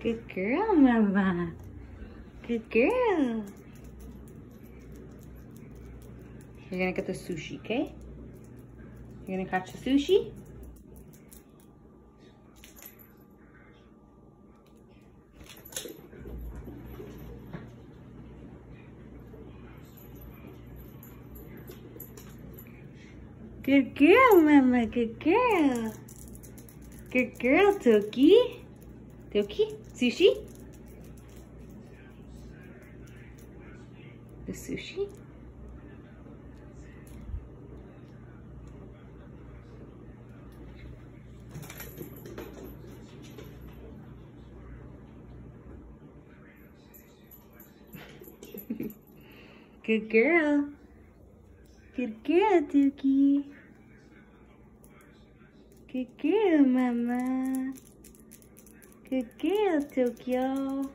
Good girl, Mama. Good girl. You're gonna get the sushi, okay? You're gonna catch the sushi? Good girl, Mama. Good girl. Good girl, Toki. Toki, sushi? The sushi? Good girl. Good girl, Dookie. Good girl, Mama. Good girl, Tokyo.